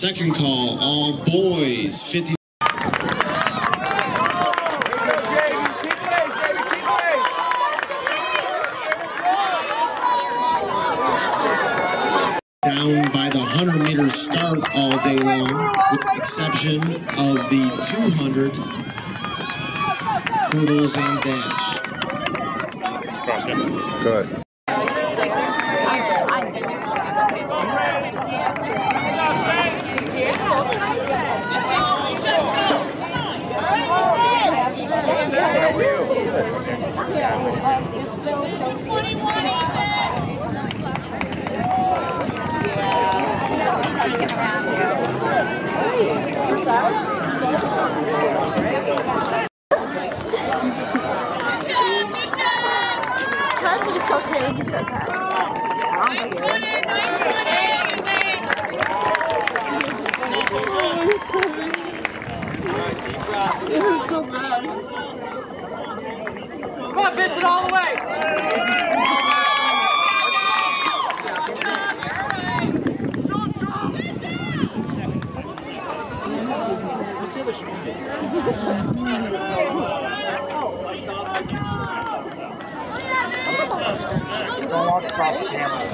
Second call, all boys, 50. Down by the 100 meter start all day long, with the exception of the 200 hurdles and dash. Good. Hear you said that? Come on, Vincent, all the way. Don't walk across the camera.